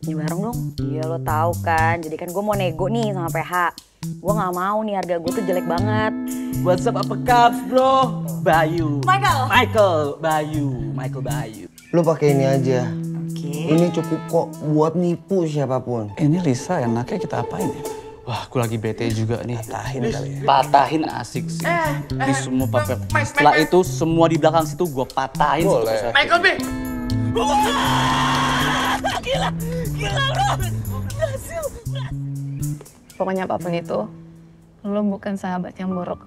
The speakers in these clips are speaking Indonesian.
Ini bareng dong. Iya lo tahu kan. Jadi kan gue mau nego nih sama PH. Gue nggak mau nih harga gue tuh jelek banget. What's up apa kaps bro? Bayu. Michael. Michael Bayu. Michael Bayu. Lu pakai ini aja. Oke. Ini cukup kok buat nipu siapa pun. Ini Lisa enaknya kita apain ya? Wah, aku lagi bete juga nih. Patahin kali ya. Patahin asik sih. Di semua papel. Setelah itu semua di belakang situ gue patahin. Boleh. Michael B. Pokoknya apa pun itu, lo bukan sahabat yang buruk.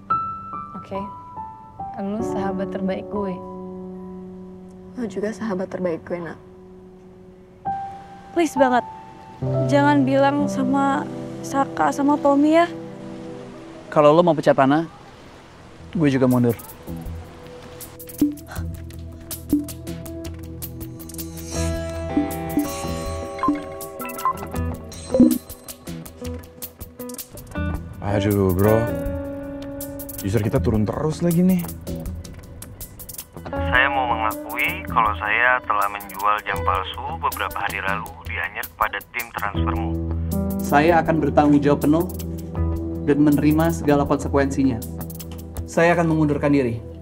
Oke? Lo sahabat terbaik gue. Lo juga sahabat terbaik gue, nak. Please banget, jangan bilang sama Saka sama Tommy ya. Kalau lo mau pecah panah, gue juga mundur. Aduh bro, user kita turun terus lagi nih. Saya mau mengakui kalau saya telah menjual jam palsu beberapa hari lalu di Anyer kepada tim transfermu. Saya akan bertanggung jawab penuh dan menerima segala konsekuensinya. Saya akan mengundurkan diri.